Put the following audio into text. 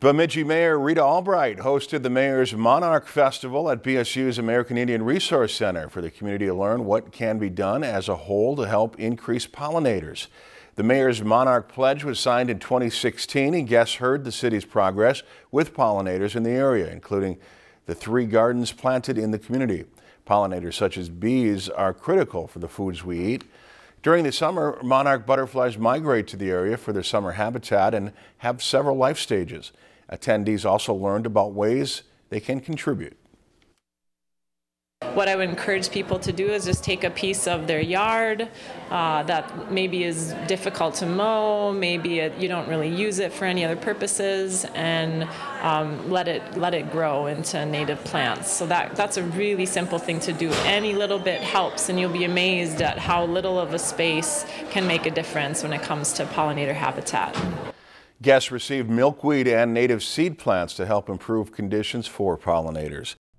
Bemidji Mayor Rita Albrecht hosted the Mayor's Monarch Festival at BSU's American Indian Resource Center for the community to learn what can be done as a whole to help increase pollinators. The Mayor's Monarch Pledge was signed in 2016 and guests heard the city's progress with pollinators in the area, including the three gardens planted in the community. Pollinators such as bees are critical for the foods we eat. During the summer, monarch butterflies migrate to the area for their summer habitat and have several life stages. Attendees also learned about ways they can contribute. What I would encourage people to do is just take a piece of their yard uh, that maybe is difficult to mow, maybe it, you don't really use it for any other purposes, and um, let it let it grow into native plants. So that that's a really simple thing to do. Any little bit helps, and you'll be amazed at how little of a space can make a difference when it comes to pollinator habitat. Guests received milkweed and native seed plants to help improve conditions for pollinators.